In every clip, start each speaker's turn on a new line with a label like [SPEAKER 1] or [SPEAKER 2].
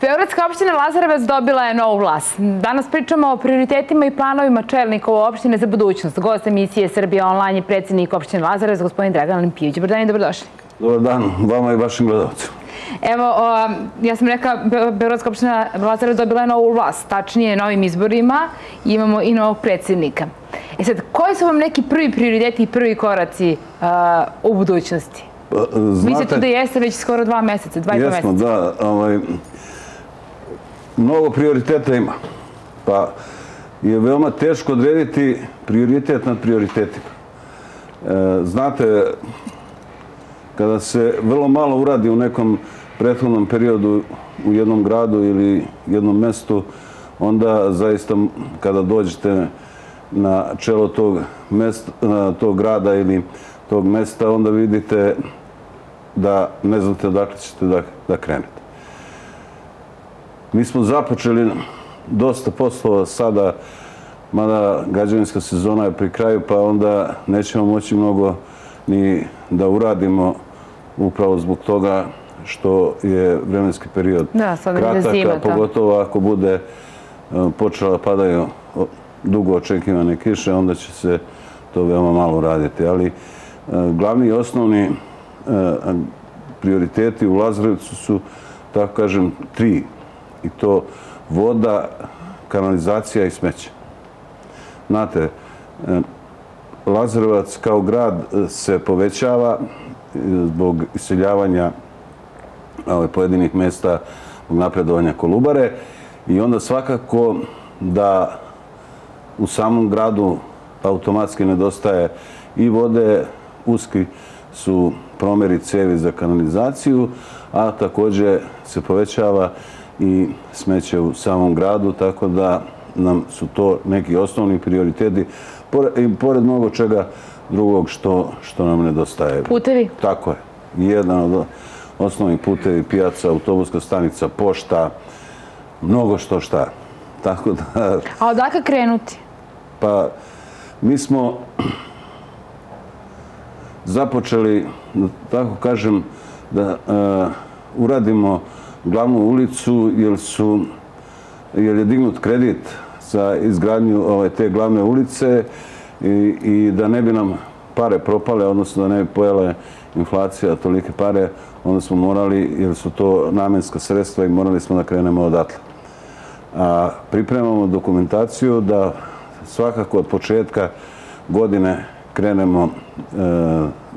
[SPEAKER 1] Beogradska opština Lazarevac dobila je novu vlast. Danas pričamo o prioritetima i planovima čelnika ove opštine za budućnost. Gost emisije Srbija online je predsjednik opštine Lazarevac, gospodin Dragan Limpijević. Dobar dan i dobrodošli.
[SPEAKER 2] Dobar dan vama i vašim gledalcima.
[SPEAKER 1] Evo, ja sam rekao, Beogradska opština Lazarevac dobila je novu vlast, tačnije novim izborima. Imamo i novog predsjednika. E sad, koji su vam neki prvi prioriteti i prvi koraci u budućnosti? Pa, Mislite da jeste već skoro dva meseca, dva i dva meseca?
[SPEAKER 2] Jesmo, da. Ovaj, mnogo prioriteta ima. Pa je veoma teško odrediti prioritet nad prioritetima. E, znate, kada se vrlo malo uradi u nekom prethodnom periodu u jednom gradu ili jednom mestu, onda zaista kada dođete na čelo tog, mesta, tog grada ili tog mesta, onda vidite da ne znate odakle ćete da, da krenete. Mi smo započeli dosta poslova sada, mada gađevinska sezona je pri kraju, pa onda nećemo moći mnogo ni da uradimo upravo zbog toga što je vremenski period kratak, a pogotovo ako bude e, počela padaju dugo očekivane kiše, onda će se to veoma malo raditi. Ali e, glavni i osnovni e, prioriteti u Lazarevcu su, tako kažem, tri i to voda, kanalizacija i smeće. Znate, Lazarevac kao grad e, se povećava e, zbog iseljavanja e, pojedinih mesta zbog napredovanja Kolubare i onda svakako da u samom gradu automatski nedostaje i vode, uski su promeri cevi za kanalizaciju, a također se povećava i smeće u samom gradu, tako da nam su to neki osnovni prioriteti, i pored mnogo čega drugog što, što nam nedostaje.
[SPEAKER 1] Putevi?
[SPEAKER 2] Tako je. Jedan od osnovnih putevi, pijaca, autobuska stanica, pošta, mnogo što šta. Tako da...
[SPEAKER 1] A odakle krenuti?
[SPEAKER 2] Pa, mi smo započeli, tako kažem, da uh, uradimo glavnu ulicu jer su jer je dignut kredit za izgradnju ove te glavne ulice i, i da ne bi nam pare propale, odnosno da ne bi pojela inflacija tolike pare, onda smo morali, jer su to namenska sredstva i morali smo da krenemo odatle. A pripremamo dokumentaciju da svakako od početka godine krenemo e,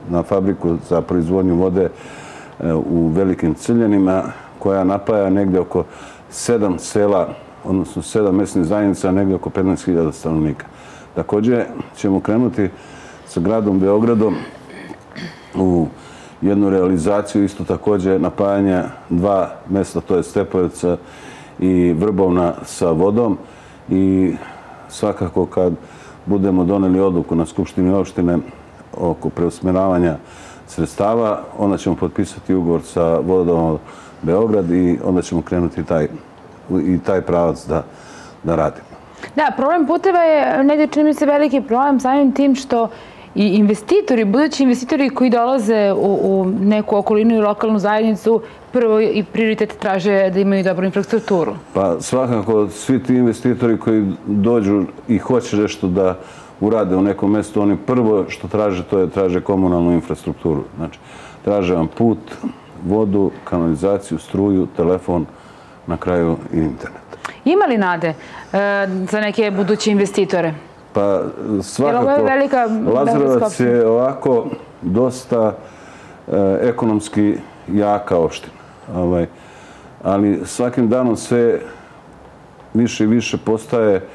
[SPEAKER 2] na fabriku za proizvodnju vode e, u velikim ciljenima koja napaja negde oko sedam sela, odnosno sedam mesnih zajednica, negde oko 15.000 stanovnika. Također ćemo krenuti sa gradom Beogradom u jednu realizaciju, isto također napajanja dva mesta, to je Stepojevca i Vrbovna sa vodom i svakako kad budemo doneli odluku na Skupštini opštine oko preusmeravanja sredstava, onda ćemo potpisati ugovor sa vodom Beograd i onda ćemo krenuti taj, i taj pravac da, da radimo.
[SPEAKER 1] Da, problem puteva je, negdje čini mi se veliki problem samim tim što i investitori, budući investitori koji dolaze u, u neku okolinu i lokalnu zajednicu, prvo i prioritet traže da imaju dobru infrastrukturu.
[SPEAKER 2] Pa svakako, svi ti investitori koji dođu i hoće nešto da urade u nekom mjestu, oni prvo što traže, to je traže komunalnu infrastrukturu. Znači, traže vam put, vodu, kanalizaciju, struju, telefon, na kraju i internet.
[SPEAKER 1] Ima li nade e, za neke buduće investitore?
[SPEAKER 2] Pa svakako, Lazarevac je ovako dosta e, ekonomski jaka opština. Ovaj, ali svakim danom sve više i više postaje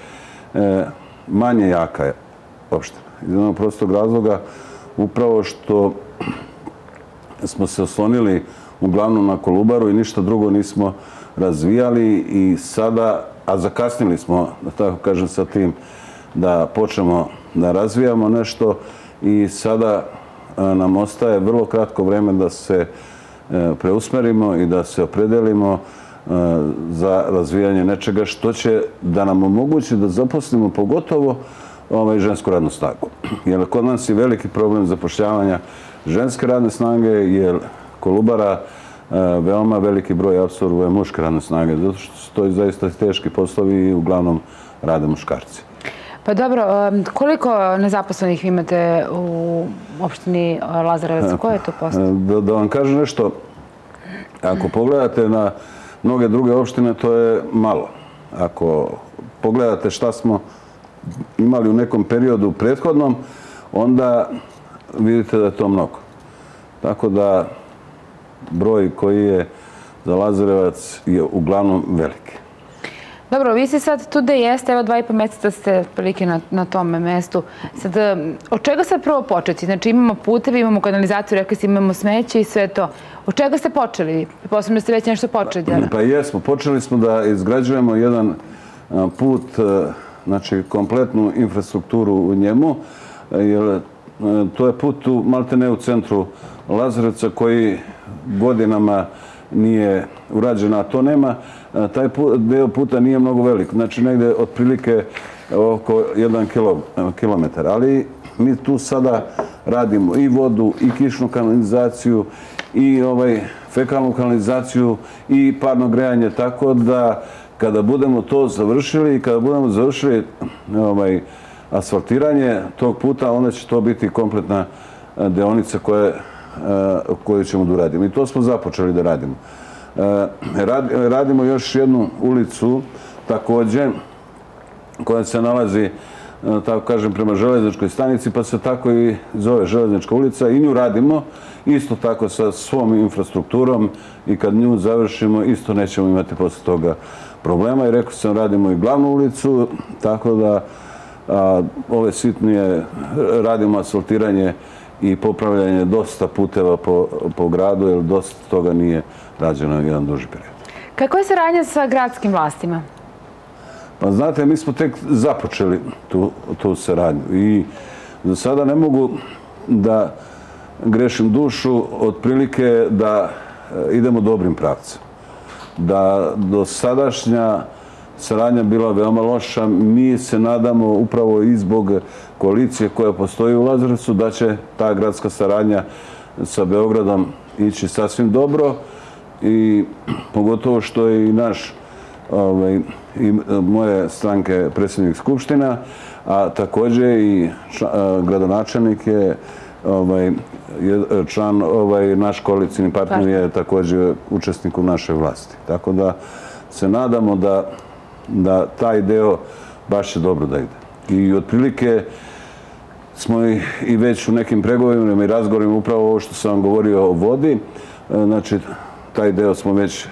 [SPEAKER 2] e, manje jaka opština. Iz jednog prostog razloga, upravo što smo se oslonili uglavnom na Kolubaru i ništa drugo nismo razvijali i sada, a zakasnili smo, da tako kažem, sa tim da počnemo da razvijamo nešto i sada e, nam ostaje vrlo kratko vreme da se e, preusmerimo i da se opredelimo e, za razvijanje nečega što će da nam omogući da zaposlimo pogotovo ovaj, žensku radnu snagu. Jer kod nas je veliki problem zapošljavanja ženske radne snage, jer Kolubara veoma veliki broj apsorbuje muške radne snage, zato što su to zaista teški poslovi i uglavnom rade muškarci.
[SPEAKER 1] Pa dobro, koliko nezaposlenih imate u opštini Lazarevac? Koje je to posto?
[SPEAKER 2] Da vam kažem nešto, ako pogledate na mnoge druge opštine, to je malo. Ako pogledate šta smo imali u nekom periodu prethodnom, onda vidite da je to mnogo. Tako da broj koji je za Lazarevac je uglavnom veliki.
[SPEAKER 1] Dobro, vi ste sad tu gde jeste, evo dva i po mjeseca ste prilike na, na tome mjestu. Sad, od čega se prvo početi? Znači imamo putevi, imamo kanalizaciju, rekli ste imamo smeće i sve to. Od čega ste počeli? Posebno ste već nešto počeli.
[SPEAKER 2] Pa, pa jesmo, počeli smo da izgrađujemo jedan put, znači kompletnu infrastrukturu u njemu, jer e, to je put u Maltene u centru Lazarevca koji godinama nije urađen, a to nema, e, taj deo puta nije mnogo velik, znači negde otprilike oko jedan e, kilometar. Ali mi tu sada radimo i vodu, i kišnu kanalizaciju, i ovaj fekalnu kanalizaciju, i parno grejanje, tako da kada budemo to završili i kada budemo završili ovaj, asfaltiranje tog puta, onda će to biti kompletna e, deonica koje e, koju ćemo da uradimo. I to smo započeli da radimo. E, radimo još jednu ulicu također koja se nalazi tako kažem, prema železničkoj stanici, pa se tako i zove železnička ulica i nju radimo isto tako sa svom infrastrukturom i kad nju završimo isto nećemo imati posle toga problema i rekao sam radimo i glavnu ulicu, tako da ove sitnije radimo asfaltiranje i popravljanje dosta puteva po, po gradu, jer dosta toga nije rađeno jedan duži period.
[SPEAKER 1] Kako je saradnja sa gradskim vlastima?
[SPEAKER 2] Pa znate, mi smo tek započeli tu, tu saradnju i za sada ne mogu da grešim dušu od prilike da e, idemo dobrim pravcem. Da do sadašnja saradnja bila veoma loša. Mi se nadamo upravo i zbog koalicije koja postoji u Lazarevcu da će ta gradska saradnja sa Beogradom ići sasvim dobro i pogotovo što je i naš ovaj, i moje stranke predsjednik Skupština, a također i eh, gradonačelnik je ovaj, član, ovaj, naš koalicijni partner je također učesnik u našoj vlasti. Tako da se nadamo da da taj deo baš će dobro da ide. I otprilike smo i već u nekim pregovorima i razgovorima upravo ovo što sam vam govorio o vodi. E, znači, taj deo smo već e,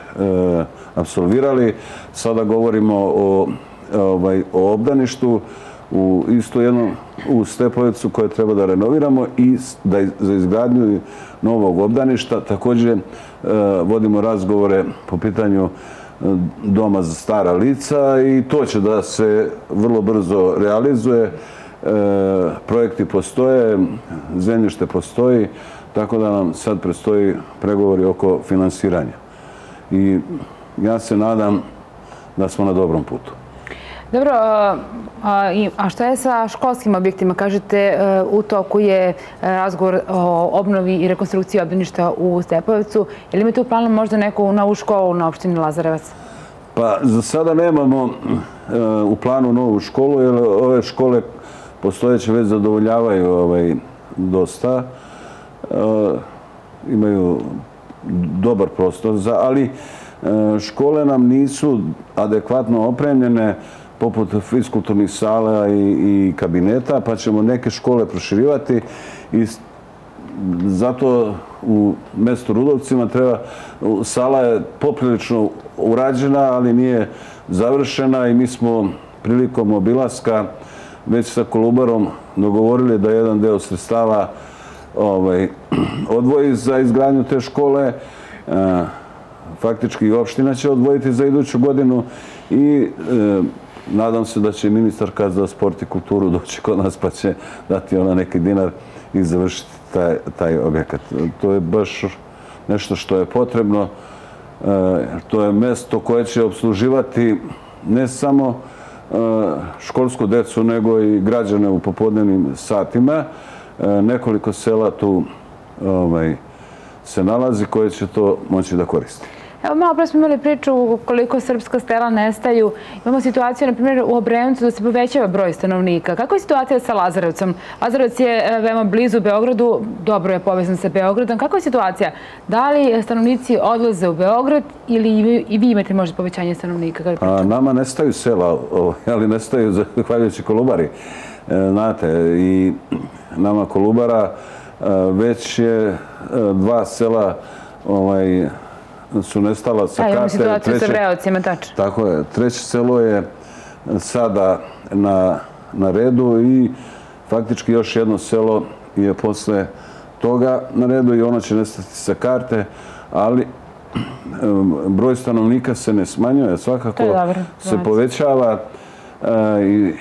[SPEAKER 2] absolvirali. Sada govorimo o, ovaj, o obdaništu u isto jednom u Stepovicu koje treba da renoviramo i da za izgradnju novog obdaništa također e, vodimo razgovore po pitanju e, doma za stara lica i to će da se vrlo brzo realizuje. E, projekti postoje, zemljište postoji, tako da nam sad prestoji pregovori oko finansiranja. I ja se nadam da smo na dobrom putu.
[SPEAKER 1] Dobro, e, a što je sa školskim objektima? Kažete, e, u toku je e, razgovor o obnovi i rekonstrukciji obdaništa u Stepovecu. Je li imate u planu možda neku novu školu na opštini Lazarevac?
[SPEAKER 2] Pa, za sada nemamo e, u planu novu školu, jer ove škole postojeće već zadovoljavaju ovaj, dosta. E, imaju dobar prostor, ali škole nam nisu adekvatno opremljene poput fiskulturnih sala i kabineta, pa ćemo neke škole proširivati i zato u mestu Rudovcima treba, sala je poprilično urađena, ali nije završena i mi smo prilikom obilaska već sa Kolubarom dogovorili da jedan deo sredstava ovaj, odvoji za izgradnju te škole. E, faktički opština će odvojiti za iduću godinu i e, nadam se da će ministarka za sport i kulturu doći kod nas pa će dati ona neki dinar i završiti taj, taj objekat. To je baš nešto što je potrebno. E, to je mesto koje će obsluživati ne samo e, školsku decu, nego i građane u popodnevnim satima. E, nekoliko sela tu ovaj, se nalazi koje će to moći da koristi.
[SPEAKER 1] Evo, malo pre smo imali priču koliko srpska stela nestaju. Imamo situaciju, na primjer, u Obrenovcu da se povećava broj stanovnika. Kako je situacija sa Lazarevcom? Lazarevac je e, veoma blizu Beogradu, dobro je povezan sa Beogradom. Kako je situacija? Da li stanovnici odlaze u Beograd ili i vi imate možda povećanje stanovnika?
[SPEAKER 2] A, nama nestaju sela, ali nestaju zahvaljujući Kolubari. E, znate, i nama Kolubara e, već je dva sela ovaj, su nestala sa
[SPEAKER 1] karte.
[SPEAKER 2] Da, imamo
[SPEAKER 1] situaciju sa Vreocima, tačno.
[SPEAKER 2] Tako je. Treće selo je sada na, na redu i faktički još jedno selo je posle toga na redu i ono će nestati sa karte, ali broj stanovnika se ne smanjuje, svakako se povećava e, i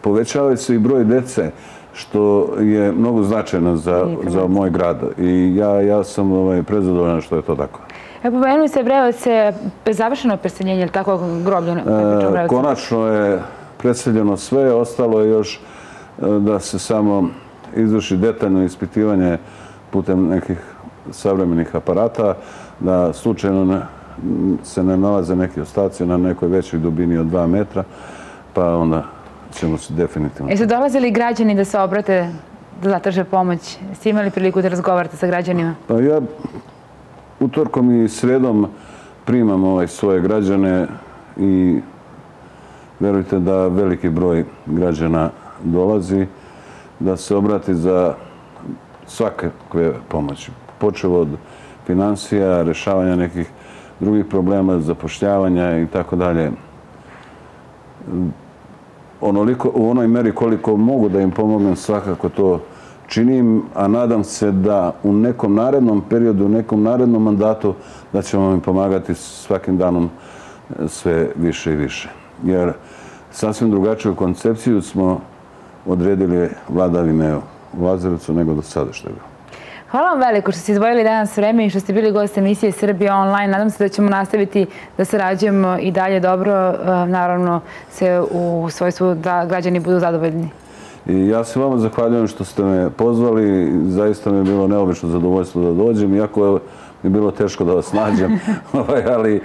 [SPEAKER 2] povećava se i broj dece što je mnogo značajno za, za moj grad i ja, ja sam ovaj, prezadovoljan što je to tako.
[SPEAKER 1] E, pomenuli se Brevac je završeno preseljenje, ili tako grobljeno?
[SPEAKER 2] E, konačno je preseljeno sve, ostalo je još e, da se samo izvrši detaljno ispitivanje putem nekih savremenih aparata, da slučajno se ne nalaze neki ostaci na nekoj većoj dubini od 2 metra, pa onda ćemo se definitivno...
[SPEAKER 1] Jesu dolazili građani da se obrate, da zatraže pomoć? Ste imali priliku da razgovarate sa građanima?
[SPEAKER 2] Pa ja utorkom i sredom primam ovaj svoje građane i verujte da veliki broj građana dolazi da se obrati za svakakve pomoći. Počeo od financija, rešavanja nekih drugih problema, zapošljavanja i tako dalje. Onoliko, u onoj meri koliko mogu da im pomognem, svakako to činim, a nadam se da u nekom narednom periodu, u nekom narednom mandatu, da ćemo im pomagati svakim danom e, sve više i više. Jer sasvim drugačiju koncepciju smo odredili vladavine u Lazarevcu nego do sada što je bilo.
[SPEAKER 1] Hvala vam veliko što ste izvojili danas vreme i što ste bili gost emisije Srbije online. Nadam se da ćemo nastaviti da sarađujemo i dalje dobro. E, naravno se u svojstvu da građani budu zadovoljni.
[SPEAKER 2] I ja se vama zahvaljujem što ste me pozvali. Zaista mi je bilo neobično zadovoljstvo da dođem. Iako mi je bilo teško da vas nađem. Ovaj, ali e,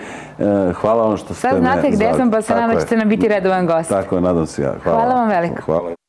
[SPEAKER 2] hvala vam što ste me...
[SPEAKER 1] Sad znate gde sam, pa se nadam da ćete nam biti redovan gost.
[SPEAKER 2] Tako je, nadam se ja.
[SPEAKER 1] Hvala vam veliko.
[SPEAKER 2] Hvala.